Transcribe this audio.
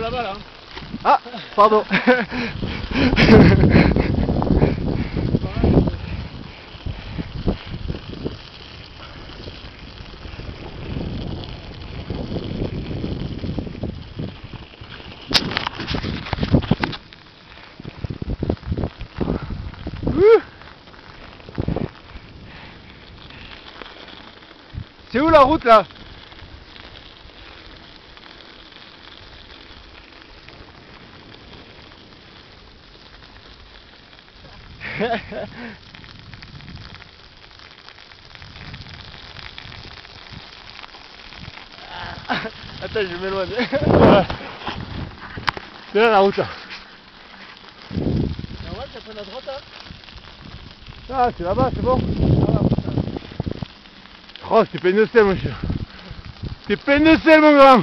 Là-bas là Ah, pardon. C'est où la route là Attends, je m'éloigne. C'est là la route là. Ouais, ça prend à droite hein Ah, c'est là-bas, c'est bon. Oh, c'est plein de sel, mon chien. C'est plein de sel, mon grand.